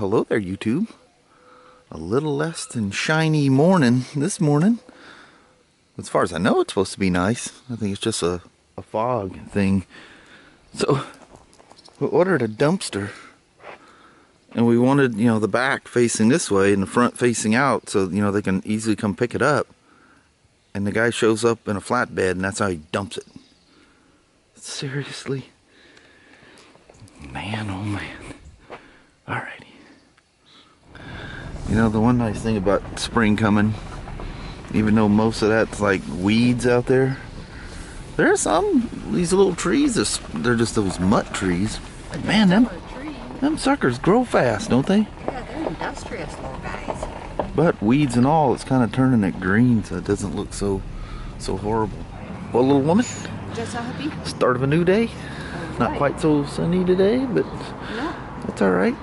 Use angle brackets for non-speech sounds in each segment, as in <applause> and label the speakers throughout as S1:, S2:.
S1: hello there, YouTube. A little less than shiny morning this morning. As far as I know, it's supposed to be nice. I think it's just a, a fog thing. So, we ordered a dumpster. And we wanted, you know, the back facing this way and the front facing out so, you know, they can easily come pick it up. And the guy shows up in a flatbed and that's how he dumps it. Seriously? Man, oh man. Alrighty. You know, the one nice thing about spring coming, even though most of that's like weeds out there, there are some, these little trees, they're just those mutt trees. Man, them, them suckers grow fast, don't they?
S2: Yeah, they're industrious little guys.
S1: But weeds and all, it's kind of turning it green so it doesn't look so, so horrible. Well, little woman?
S2: Just a hubby?
S1: Start of a new day. Not quite so sunny today, but
S2: No.
S1: that's all right.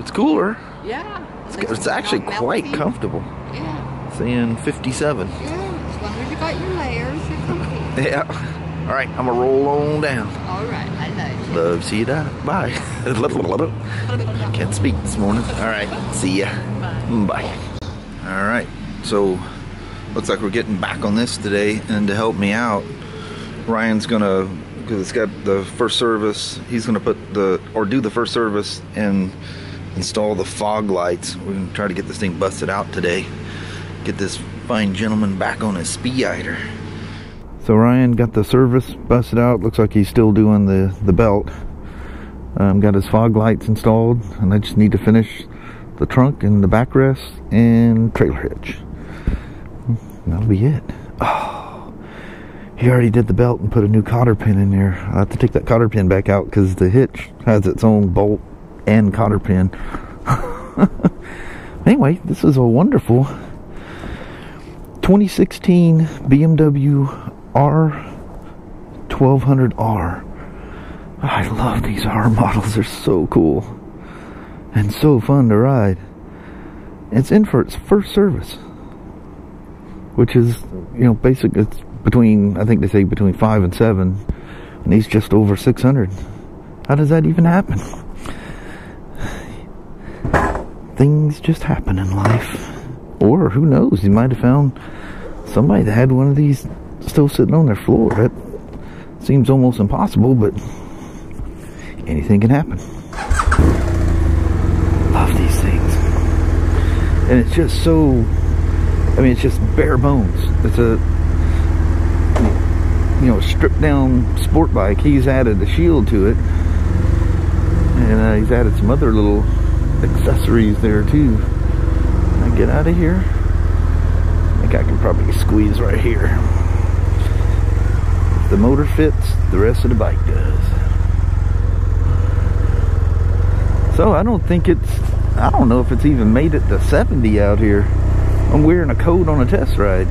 S1: It's cooler.
S2: Yeah.
S1: It's, it's actually quite
S2: melting.
S1: comfortable.
S2: Yeah.
S1: Saying 57.
S2: Yeah. As long as you got your layers, you're.
S1: Yeah. All right, I'm gonna roll on down.
S2: All right. I love you.
S1: Love, see you down. Bye. <laughs> Can't speak this morning. All right, see ya. Bye. All right, so looks like we're getting back on this today, and to help me out, Ryan's gonna because it's got the first service. He's gonna put the or do the first service and install the fog lights. We're gonna try to get this thing busted out today. Get this fine gentleman back on his Spyder. So Ryan got the service busted out. Looks like he's still doing the the belt. Um, got his fog lights installed, and I just need to finish the trunk and the backrest and trailer hitch. That'll be it. Oh, <sighs> he already did the belt and put a new cotter pin in there. I have to take that cotter pin back out because the hitch has its own bolt and cotter pin. <laughs> anyway, this is a wonderful 2016 BMW R1200R. I love these R models. They're so cool and so fun to ride. It's in for its first service, which is, you know, basic. It's between, I think they say between five and seven, and he's just over 600. How does that even happen? Things just happen in life. Or who knows, he might have found somebody that had one of these still sitting on their floor. That seems almost impossible, but anything can happen. Love these things. And it's just so, I mean, it's just bare bones. It's a, you know, stripped down sport bike. He's added a shield to it. And uh, he's added some other little accessories there too. I get out of here? I think I can probably squeeze right here. If the motor fits, the rest of the bike does. So I don't think it's, I don't know if it's even made it to 70 out here. I'm wearing a coat on a test ride.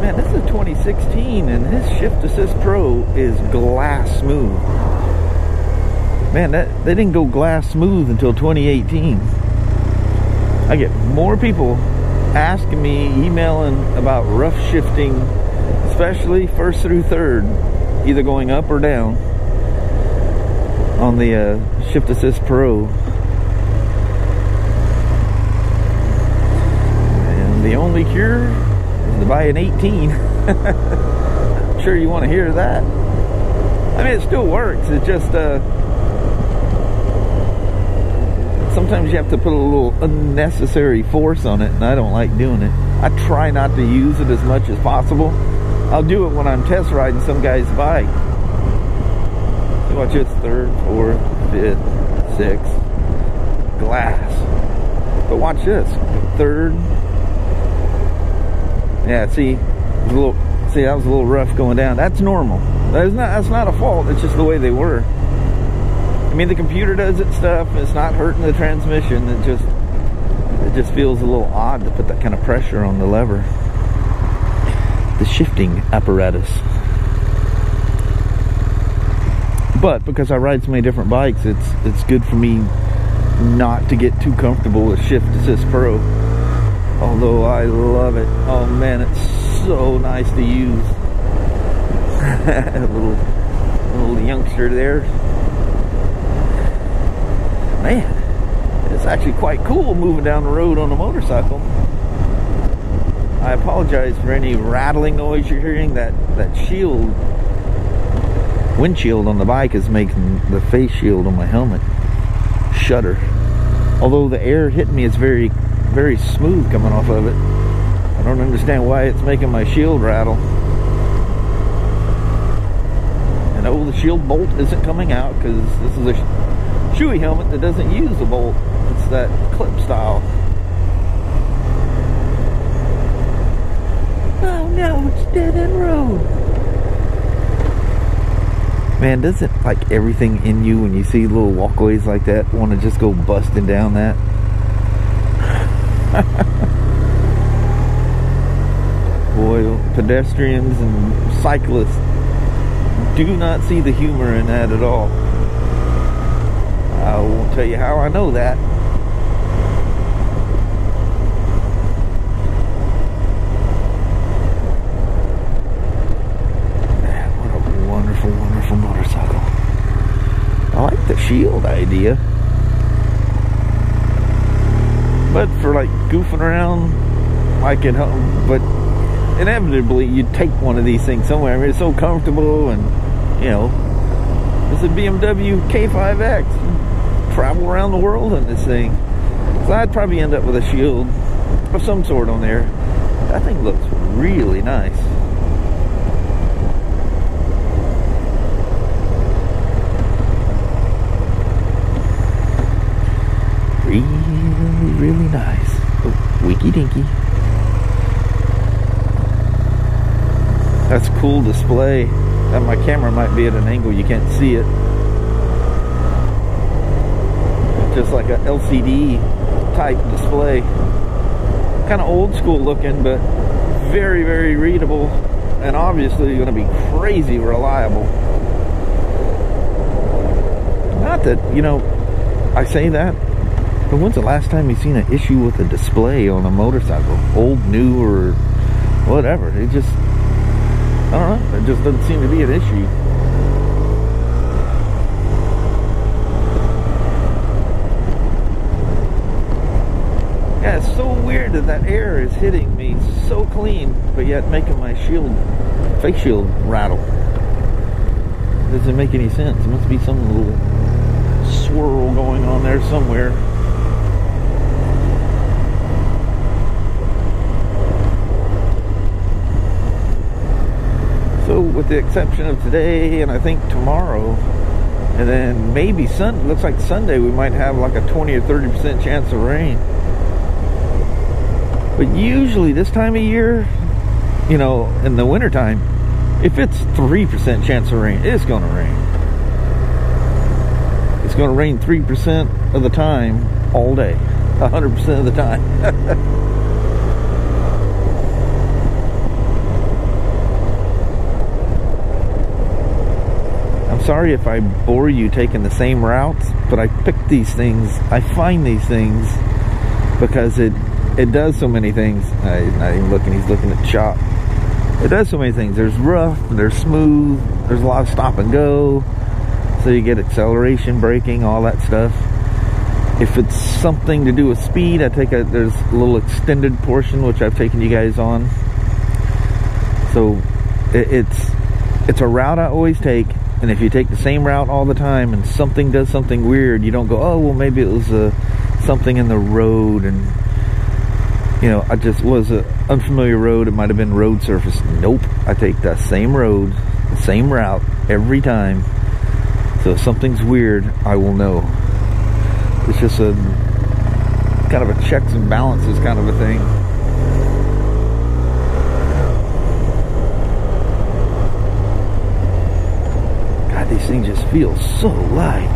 S1: Man, this is 2016 and his Shift Assist Pro is glass smooth. Man, that they didn't go glass smooth until 2018. I get more people asking me, emailing about rough shifting, especially first through third, either going up or down on the uh, Shift Assist Pro. And the only cure is to buy an 18. <laughs> Sure you want to hear that. I mean, it still works. It just, uh, sometimes you have to put a little unnecessary force on it, and I don't like doing it. I try not to use it as much as possible. I'll do it when I'm test riding some guy's bike. Watch this, third, fourth, fifth, sixth, glass. But watch this, third. Yeah, see, was a little, see, that was a little rough going down. That's normal. That's not, that's not a fault. It's just the way they were. I mean, the computer does its stuff. It's not hurting the transmission. It just, it just feels a little odd to put that kind of pressure on the lever. The shifting apparatus. But because I ride so many different bikes, it's it's good for me not to get too comfortable with Shift Assist Pro. Although I love it. Oh man, it's so nice to use. <laughs> a little little youngster there. Man, it's actually quite cool moving down the road on a motorcycle. I apologize for any rattling noise you're hearing. That that shield windshield on the bike is making the face shield on my helmet shudder. Although the air hitting me is very very smooth coming off of it. I don't understand why it's making my shield rattle. And oh, the shield bolt isn't coming out because this is a Shoei helmet that doesn't use the bolt. It's that clip style. Oh no, it's dead end road. Man, doesn't like everything in you when you see little walkways like that want to just go busting down that? <laughs> Pedestrians and cyclists do not see the humor in that at all. I won't tell you how I know that. What a wonderful, wonderful motorcycle. I like the shield idea. But for like goofing around, like at home, but inevitably you'd take one of these things somewhere. I mean, it's so comfortable and, you know, it's a BMW K5X. Travel around the world on this thing. So I'd probably end up with a shield of some sort on there. That thing looks really nice. Really, really nice. Oh, winky dinky. That's cool display. And my camera might be at an angle you can't see it. Just like a LCD type display. Kind of old school looking, but very, very readable. And obviously going to be crazy reliable. Not that, you know, I say that, but when's the last time you seen an issue with a display on a motorcycle? Old, new, or whatever. It just, I don't know. It just doesn't seem to be an issue. Yeah, it's so weird that that air is hitting me so clean, but yet making my shield, face shield rattle. Doesn't make any sense. It must be some little swirl going on there somewhere. So, with the exception of today and I think tomorrow, and then maybe Sun looks like Sunday we might have like a 20 or 30 percent chance of rain. But usually this time of year, you know, in the wintertime, if it's 3% chance of rain, it's going to rain. It's going to rain 3% of the time all day, 100% of the time. <laughs> sorry if I bore you taking the same routes, but I pick these things, I find these things because it it does so many things. He's not even looking, he's looking at chop. It does so many things. There's rough, there's smooth, there's a lot of stop and go. So you get acceleration, braking, all that stuff. If it's something to do with speed, I take a there's a little extended portion which I've taken you guys on. So it, it's it's a route I always take and if you take the same route all the time and something does something weird, you don't go, oh, well, maybe it was uh, something in the road and, you know, I just was an unfamiliar road. It might have been road surface. Nope. I take the same road, the same route every time. So if something's weird, I will know. It's just a kind of a checks and balances kind of a thing. These things just feel so light.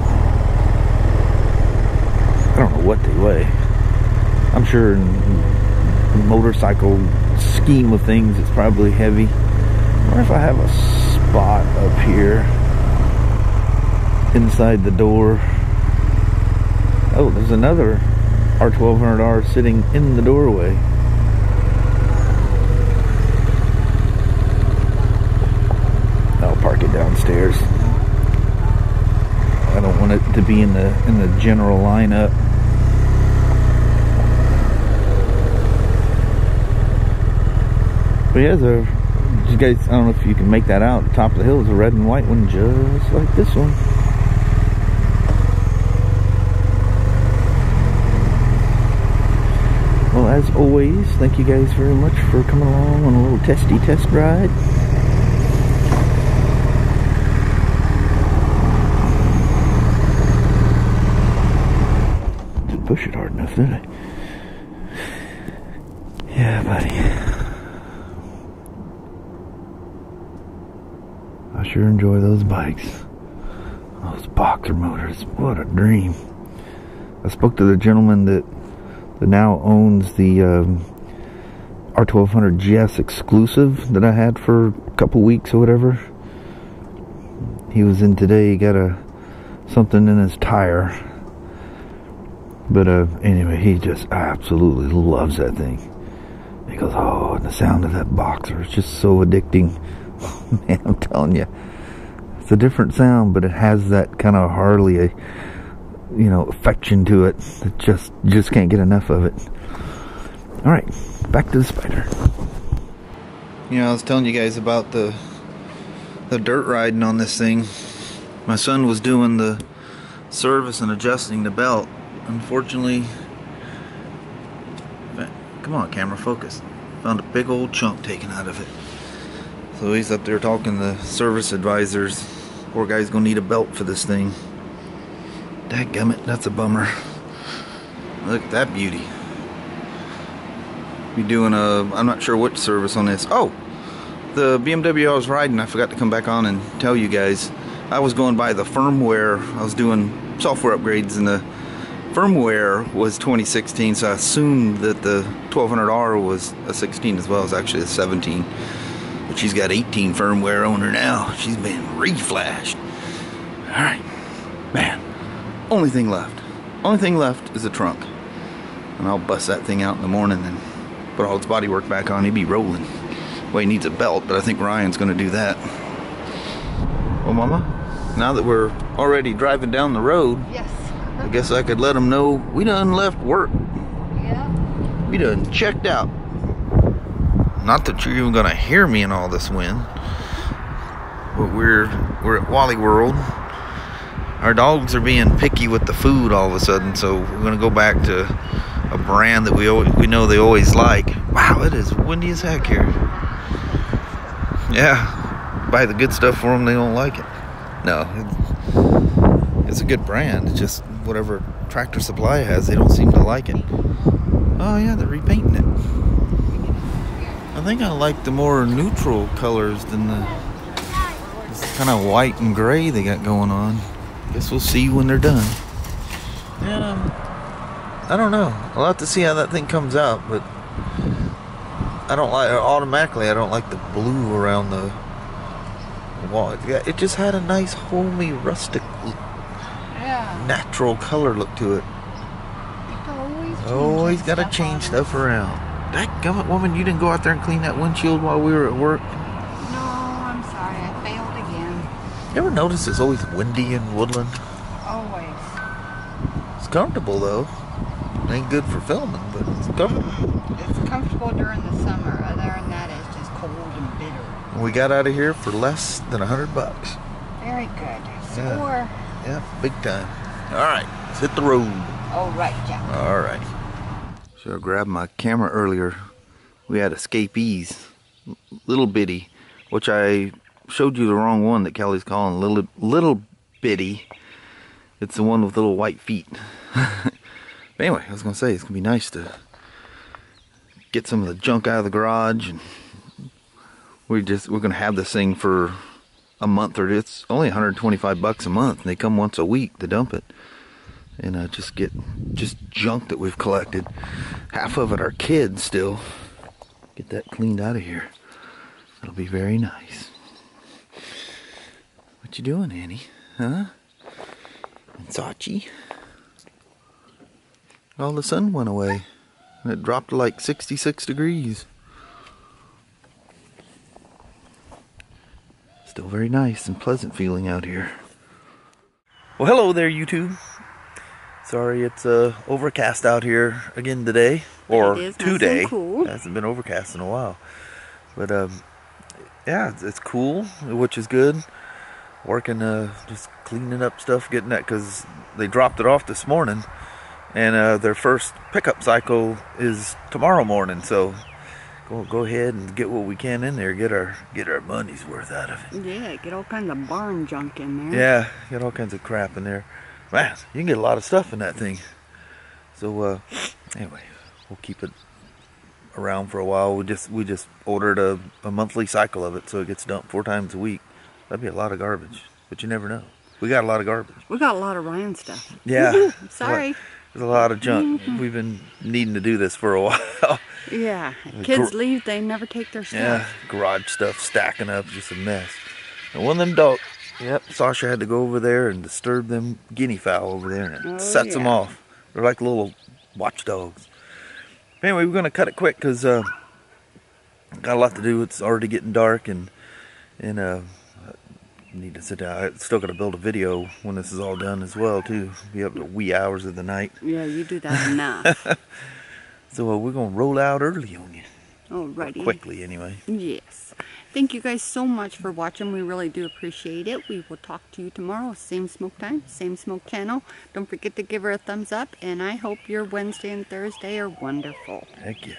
S1: I don't know what they weigh. I'm sure in motorcycle scheme of things, it's probably heavy. Or if I have a spot up here inside the door. Oh, there's another R1200R sitting in the doorway. I'll park it downstairs. I don't want it to be in the in the general lineup. But yeah, the you guys I don't know if you can make that out. The top of the hill is a red and white one just like this one. Well, as always, thank you guys very much for coming along on a little testy test ride. Push it hard enough, did I? Yeah, buddy. I sure enjoy those bikes. Those boxer motors. What a dream. I spoke to the gentleman that that now owns the um, R1200 GS exclusive that I had for a couple weeks or whatever. He was in today. He got a something in his tire, but uh, anyway, he just absolutely loves that thing. He goes, "Oh, the sound of that boxer is just so addicting." <laughs> Man, I'm telling you, it's a different sound, but it has that kind of Harley. A, you know affection to it that just just can't get enough of it all right back to the Spyder you know i was telling you guys about the the dirt riding on this thing my son was doing the service and adjusting the belt unfortunately come on camera focus found a big old chunk taken out of it so he's up there talking to service advisors poor guy's gonna need a belt for this thing Dadgummit, that's a bummer. Look at that beauty. Be doing a, I'm not sure which service on this. Oh, the BMW I was riding, I forgot to come back on and tell you guys. I was going by the firmware. I was doing software upgrades in the firmware was 2016, so I assumed that the 1200R was a 16 as well as actually a 17. But she's got 18 firmware on her now. She's been reflashed. All right, man. Only thing left. Only thing left is the trunk. And I'll bust that thing out in the morning and put all its bodywork back on. He'd be rolling. Well, he needs a belt, but I think Ryan's going to do that. Well, Mama, now that we're already driving down the road,
S2: Yes.
S1: I guess I could let them know we done left work.
S2: Yeah.
S1: We done checked out. Not that you're even going to hear me in all this wind. But we're we're at Wally World our dogs are being picky with the food all of a sudden, so we're gonna go back to a brand that we always, we know they always like. Wow, it is windy as heck here. Yeah, buy the good stuff for them, they don't like it. No, it's, it's a good brand. It's just whatever Tractor Supply has, they don't seem to like it. Oh yeah, they're repainting it. I think I like the more neutral colors than the kind of white and gray they got going on. Guess we'll see when they're done. And um, I don't know. I'll have to see how that thing comes out, but I don't like automatically. I don't like the blue around the wall. It just had a nice, homey, rustic,
S2: Yeah.
S1: natural color look to it.
S2: Always,
S1: Always got to change stuff around. That gummit woman, you didn't go out there and clean that windshield while we were at work.
S2: No, I'm sorry. I failed again.
S1: You ever notice it's always windy in Woodland?
S2: Always.
S1: It's comfortable though. It Ain't good for filming, but it's comfortable.
S2: It's comfortable during the summer. Other than that, it's just cold and bitter.
S1: We got out of here for less than a hundred bucks.
S2: Very good. Score.
S1: Yeah, big time. All right, let's hit the road.
S2: All right, Jack.
S1: All right. So I grabbed my camera earlier. We had escapees, little bitty, which I showed you the wrong one that Kelly's calling little little bitty. It's the one with little white feet. but <laughs> anyway, I was gonna say it's gonna be nice to get some of the junk out of the garage, and we just we're gonna have this thing for a month or it's only 125 bucks a month, and they come once a week to dump it and uh, just get just junk that we've collected. Half of it are kids still. Get that cleaned out of here. It'll be very nice. What you doing, Annie? Huh? And Sachi? All the sun went away. And it dropped to like 66 degrees. Still very nice and pleasant feeling out here. Well, hello there, YouTube. Sorry, it's uh, overcast out here again today, or
S2: It is nice
S1: today.
S2: cool.
S1: It hasn't been overcast in a while, but um, yeah, it's, it's cool, which is good. Working, uh, just cleaning up stuff, getting that because they dropped it off this morning, and uh, their first pickup cycle is tomorrow morning. So go go ahead and get what we can in there, get our get our money's worth out of it.
S2: Yeah, get all kinds of barn junk in there.
S1: Yeah, get all kinds of crap in there. Man, you can get a lot of stuff in that thing. So uh, anyway, we'll keep it around for a while. We just we just ordered a, a monthly cycle of it, so it gets dumped four times a week. That'd be a lot of garbage, but you never know. We got a lot of garbage.
S2: We got a lot of Ryan stuff.
S1: Yeah, <laughs>
S2: Sorry.
S1: There's a lot of junk. We've been needing to do this for a <laughs> while.
S2: Yeah. Kids leave, they never take their stuff.
S1: Yeah, garage stuff stacking up, just a mess. And one of them dog, yep, Sasha had to go over there and disturb them guinea fowl over there, and it
S2: Oh,
S1: sets them off. They're like little watchdogs. Anyway, we're gonna cut it quick because uh, got a lot to do. It's already getting dark, and and uh, I need to sit down. I still got to build a video when this is all done as well too. Be up to wee hours of the night.
S2: Yeah, you do that <laughs> enough.
S1: So uh, we're gonna roll out early on you,
S2: Alrighty.
S1: quickly anyway.
S2: Yes. Thank you guys so much for watching. We really do appreciate it. We will talk to you tomorrow. Same Smoak time, same Smoak channel. Don't forget to give her a thumbs up. And I hope your Wednesday and Thursday are wonderful.
S1: Heck yeah.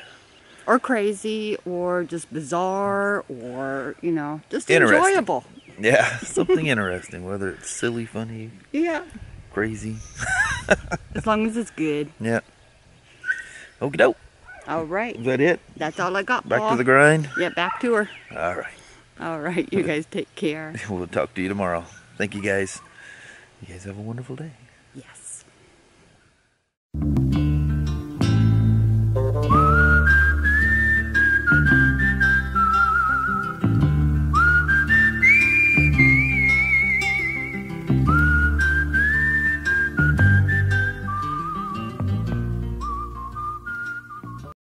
S2: Or crazy, or just bizarre, or, you know, just
S1: Interesting.
S2: enjoyable.
S1: Yeah, <laughs> something interesting, whether it's silly, funny,
S2: Yeah.
S1: crazy. <laughs>
S2: As long as it's good.
S1: Yeah. Okie doke.
S2: All right.
S1: Is that it?
S2: That's all I got,
S1: Back
S2: Paul.
S1: to the grind?
S2: Yeah, back to her.
S1: All right.
S2: All right. You <laughs> guys take care.
S1: We'll talk to you tomorrow. Thank you guys. You guys have a wonderful day.